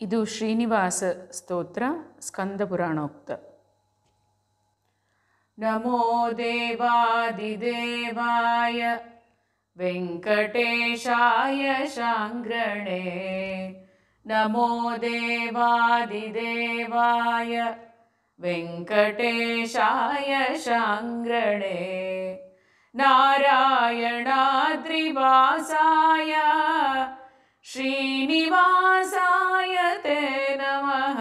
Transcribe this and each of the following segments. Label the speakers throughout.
Speaker 1: ಇದು ಶ್ರೀನಿವಾಸ ಸ್ತೋತ್ರ ಸ್ಕಂದಪುರಾಣೋಕ್ತ ನಮೋ ದೇವಾದಿದೇವಾಯ ವೆಂಕಟೇಶಾಯ ಶಾಂಗ್ರಣೆ ನಮೋ ದೇವಾದಿದೇವಾಯ ವೆಂಕಟೇಶಾಯ ಶಾಂಗ್ರಣೆ नारायणाद्रिवासाय श्रीनिवासाय ते नमः।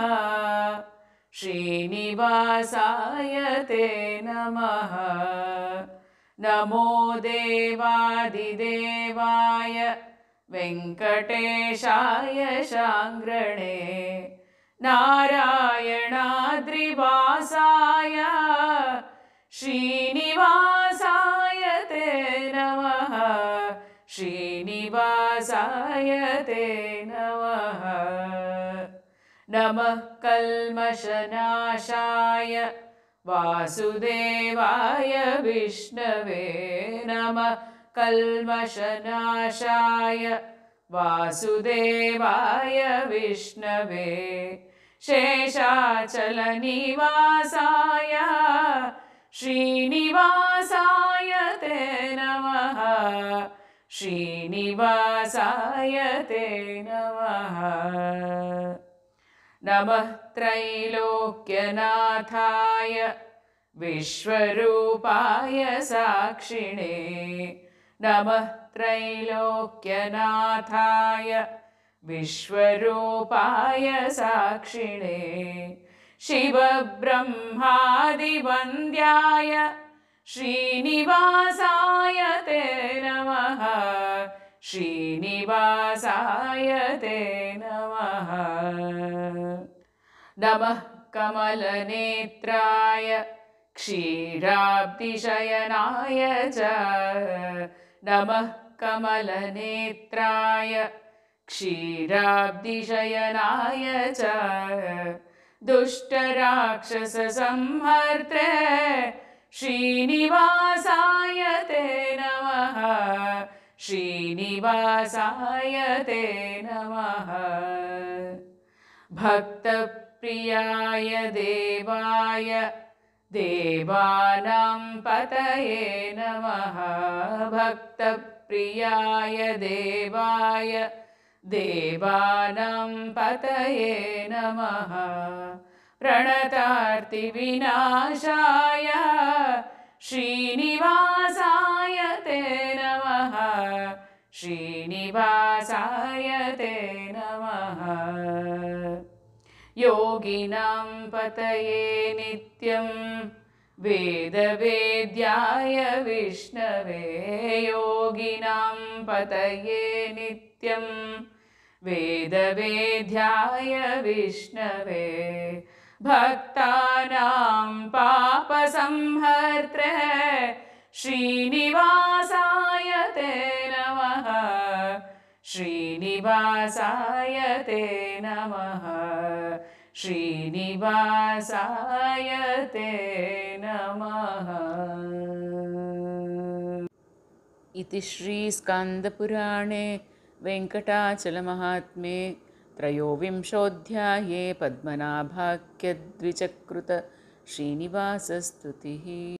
Speaker 1: श्रीनिवासाय ते नमः। नमो देवादिदेवाय वेङ्कटेशाय शाङ्ग्रणे नारायणाद्रिवासाय श्रीनिवासाय ते नमः। श्रीनिवासाय ते नमः। नमः कल्मषनाशाय वासुदेवाय विष्णवे नमः। कल्मषनाशाय वासुदेवाय विष्णवे। शेषाचलनिवासाय श्रीनिवासाय ते नमः श्रीनिवासाय ते नमः। नमः त्रैलोक्यनाथाय विश्वरूपाय साक्षिणे। नमः त्रैलोक्यनाथाय विश्वरूपाय साक्षिणे। शिवब्रह्मादिवन्द्याय श्रीनिवासाय श्रीनिवासाय ते नमः। नमः कमलनेत्राय क्षीराब्धिशयनाय च। नमः कमलनेत्राय क्षीराब्धिशयनाय च। दुष्टराक्षससंहर्त्रे श्रीनिवासाय ते श्रीनिवासाय ते नमः। भक्तप्रियाय देवाय देवानां पतये नमः। भक्तप्रियाय देवाय देवानां पतये नमः। प्रणतार्तिविनाशाय श्रीनिवासाय श्रीनिवासाय ते नमः। योगिनां पतये नित्यं वेदवेद्याय विष्णवे। योगिनां पतये नित्यं वेदवेद्याय विष्णवे। भक्तानां पापसंहर्त्रे श्रीनिवासाय श्रीनिवासाय ते नमः। श्रीनिवासाय ते नमः। इति श्रीस्कान्दपुराणे वेङ्कटाचलमहात्म्ये त्रयोविंशोऽध्याये पद्मनाभाख्यद्विचकृत श्रीनिवासस्तुतिः